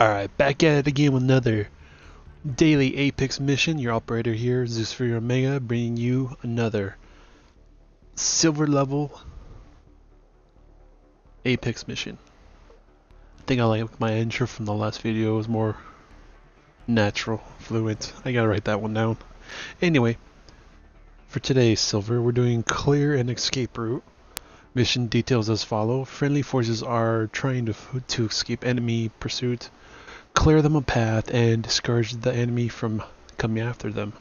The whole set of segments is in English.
Alright, back at it again with another daily Apex mission. Your operator here, Zeus Fury Omega, bringing you another silver level Apex mission. I think I like my intro from the last video. Was more natural, fluent. I gotta write that one down. Anyway, for today's silver, we're doing clear and escape route. Mission details as follow. Friendly forces are trying to, to escape enemy pursuit, clear them a path, and discourage the enemy from coming after them.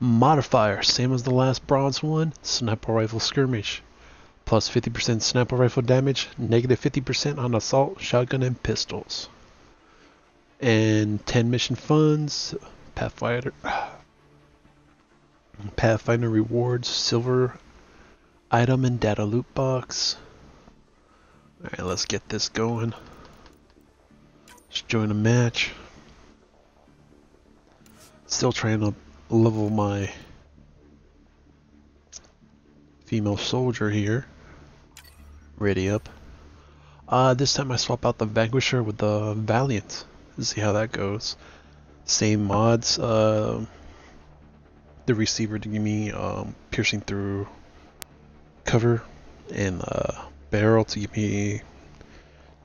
Modifier, same as the last bronze one, sniper rifle skirmish. Plus 50% sniper rifle damage, negative 50% on assault, shotgun, and pistols. And 10 mission funds, Pathfinder, Pathfinder rewards, silver item and data loot box. Alright, let's get this going. Let's join a match. Still trying to level my female soldier here. Ready up. Uh, this time I swap out the Vanquisher with the Valiant. Let's see how that goes. Same mods. Uh, the receiver to give me um, piercing through cover and uh, barrel to give me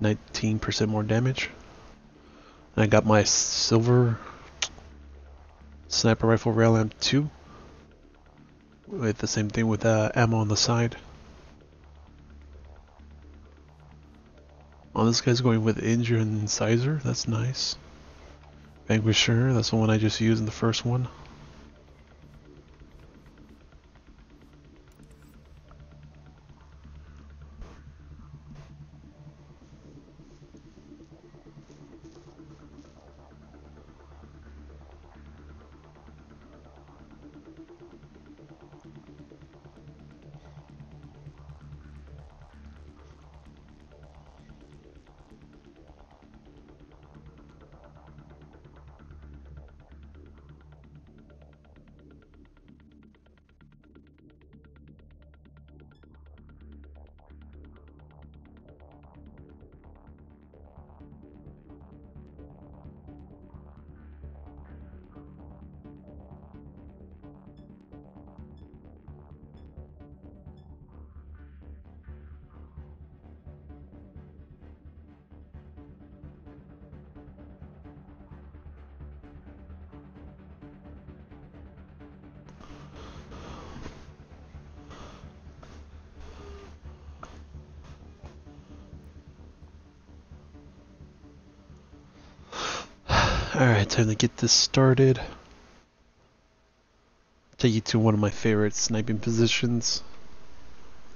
19% more damage. I got my silver sniper rifle rail amp 2 with the same thing with uh, ammo on the side. Oh, this guy's going with Injure and Incisor. That's nice. Vanquisher, that's the one I just used in the first one. Alright, time to get this started. Take you to one of my favorite sniping positions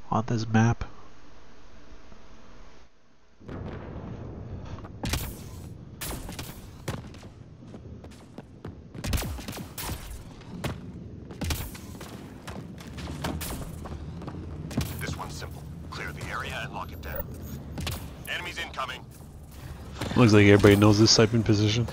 on this map. This one's simple. Clear the area and lock it down. Enemies incoming. Looks like everybody knows this sniping position.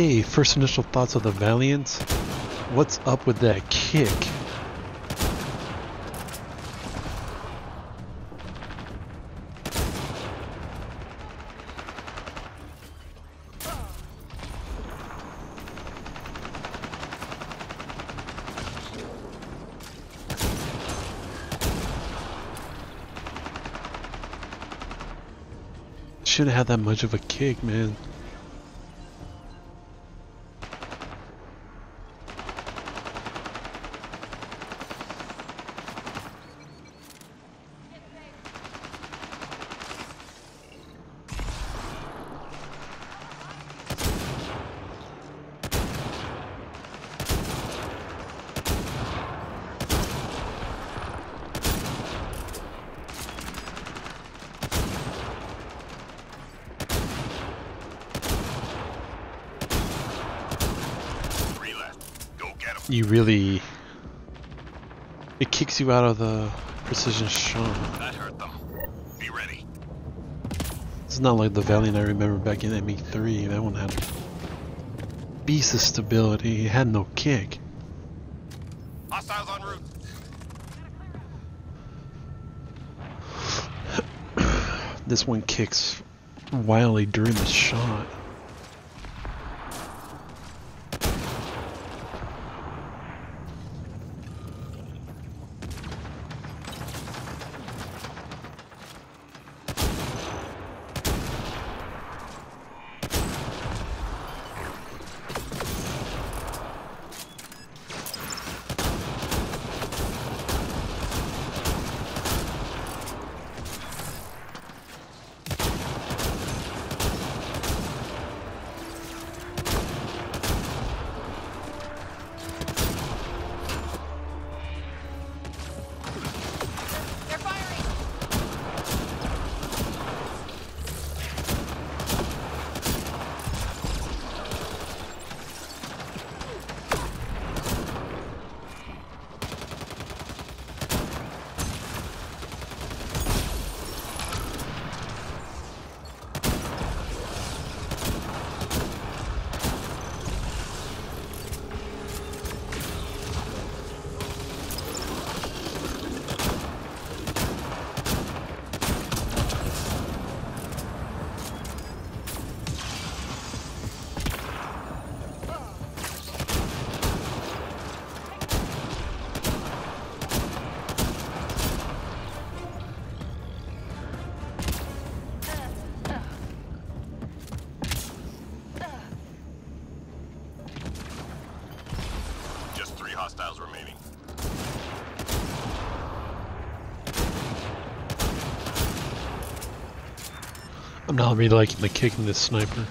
Okay, first initial thoughts of the Valiant. What's up with that kick? Shouldn't have that much of a kick, man. You really it kicks you out of the precision shot. That hurt them. Be ready. It's not like the Valiant I remember back in ME3. That one had beast of stability. It had no kick. Hostiles en route. This one kicks wildly during the shot. Not really liking the kick in this sniper.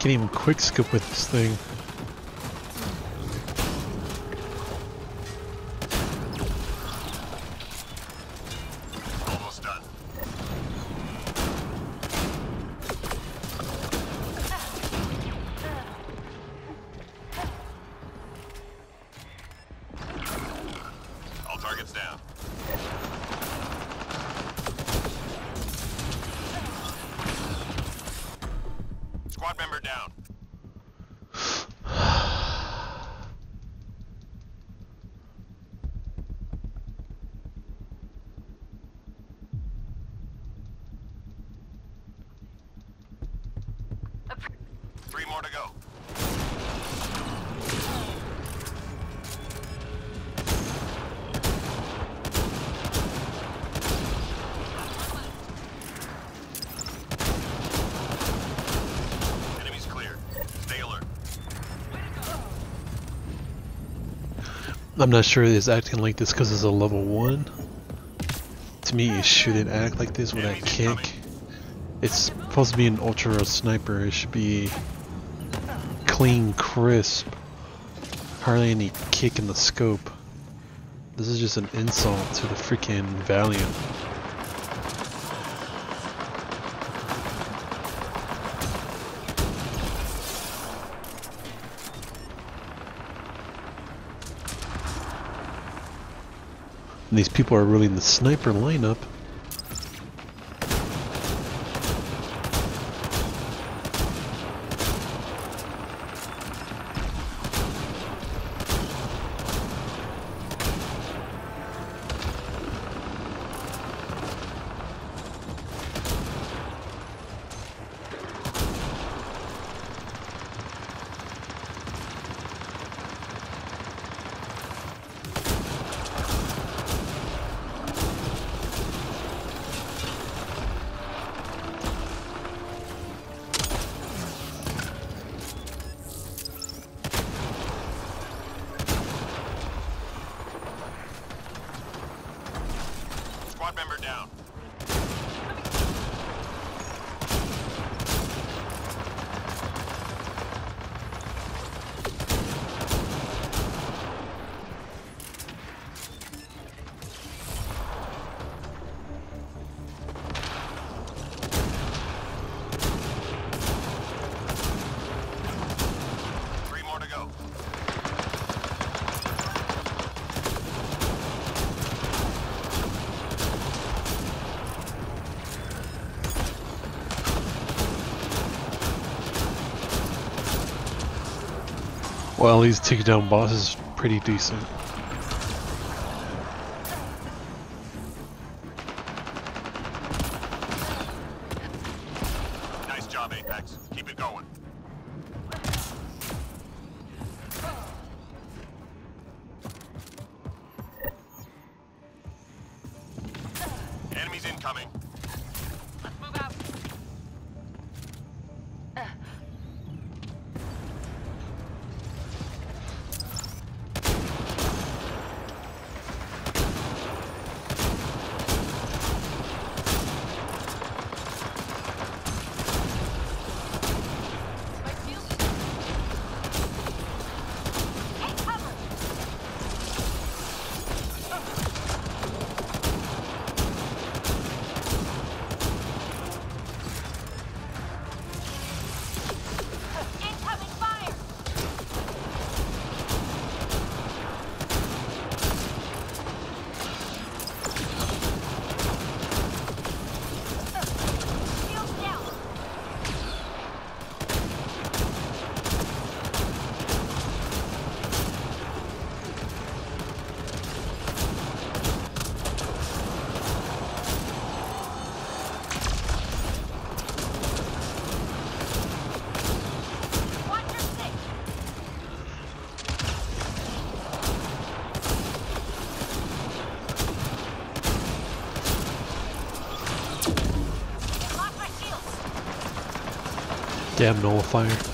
Can't even quick scope with this thing. Three more to go. Enemies clear. Stay alert. I'm not sure it's acting like this because it's a level 1. To me, it shouldn't act like this with that Enemies kick. It's supposed to be an ultra sniper. It should be clean, crisp. Hardly any kick in the scope. This is just an insult to the freaking Valiant. And these people are really in the sniper lineup. Well, he's taking down bosses pretty decent. Damn nullifier.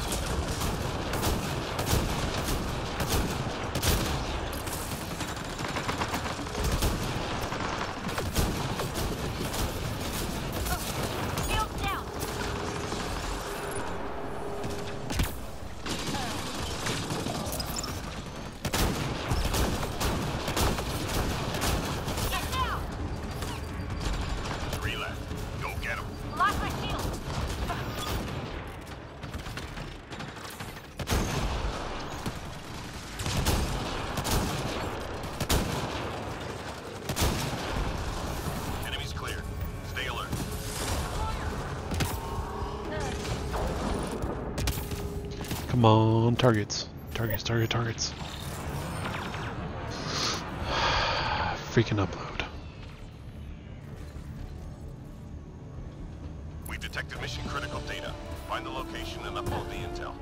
Come on, targets. Targets, target, targets. Freaking upload. We've detected mission critical data. Find the location and upload the intel.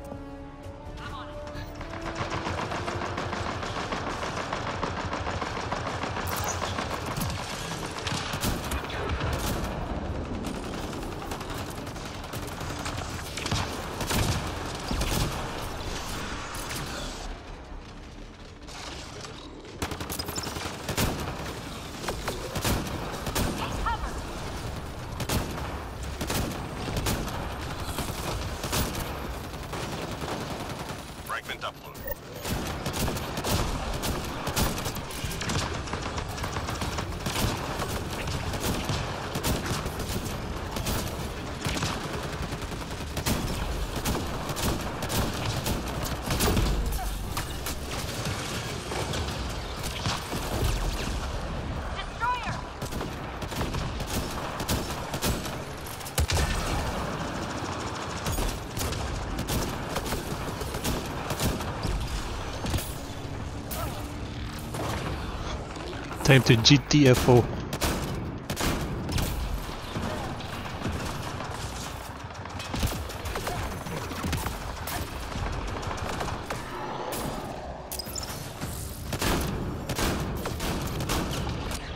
Time to GTFO.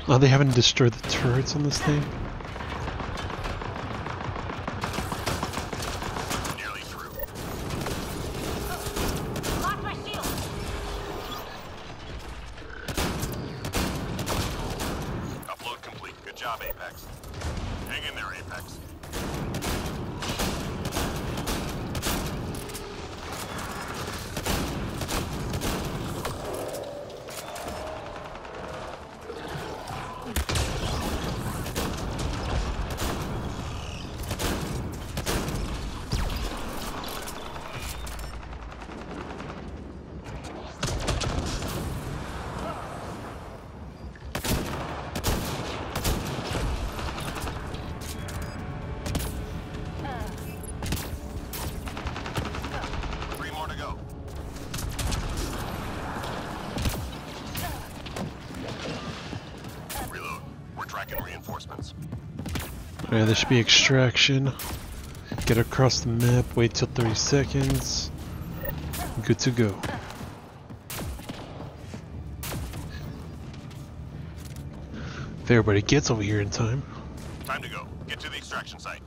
Oh, they haven't destroyed the turrets on this thing? There should be extraction. Get across the map, wait till 30 seconds. Good to go. If everybody gets over here in time. Time to go. Get to the extraction site.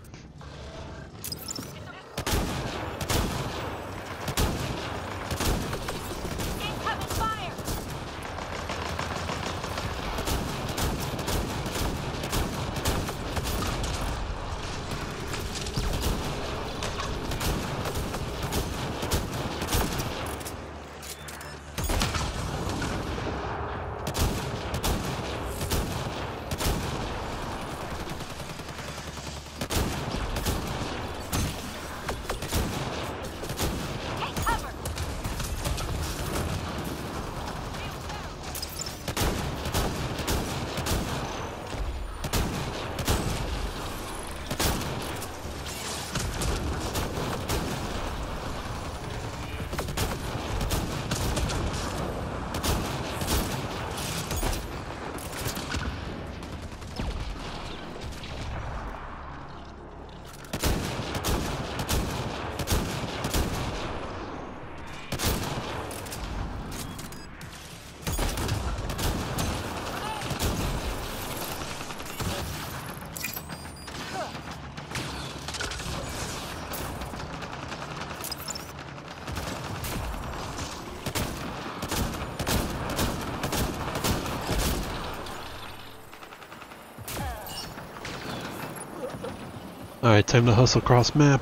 Alright, time to hustle across map.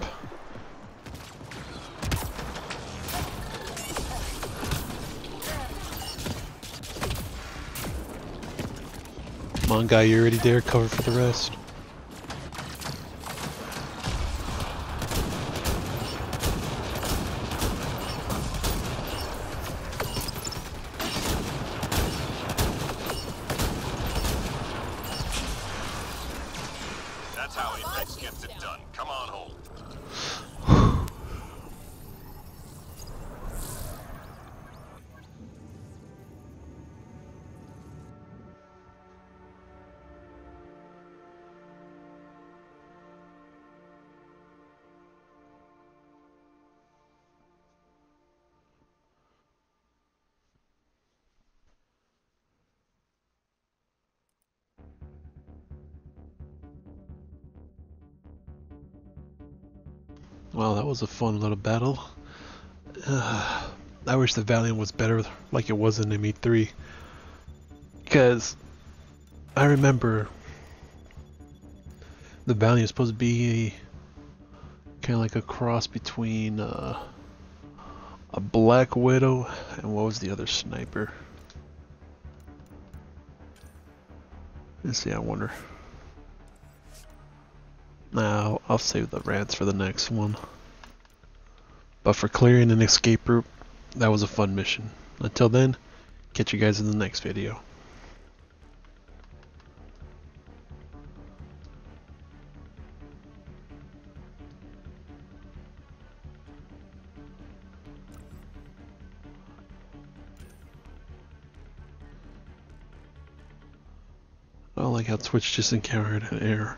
Come on, guy, you're already there? Cover for the rest. Well, that was a fun little battle. Uh, I wish the Valiant was better like it was in ME3. Because I remember the Valiant is supposed to be kind of like a cross between uh, a Black Widow and what was the other sniper? Let's see, I wonder. Now, I'll save the rants for the next one. But for clearing an escape route, that was a fun mission. Until then, catch you guys in the next video. I like how Twitch just encountered an error.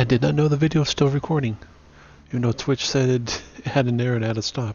I did not know the video was still recording. Even though Twitch said it had an error and had to stop.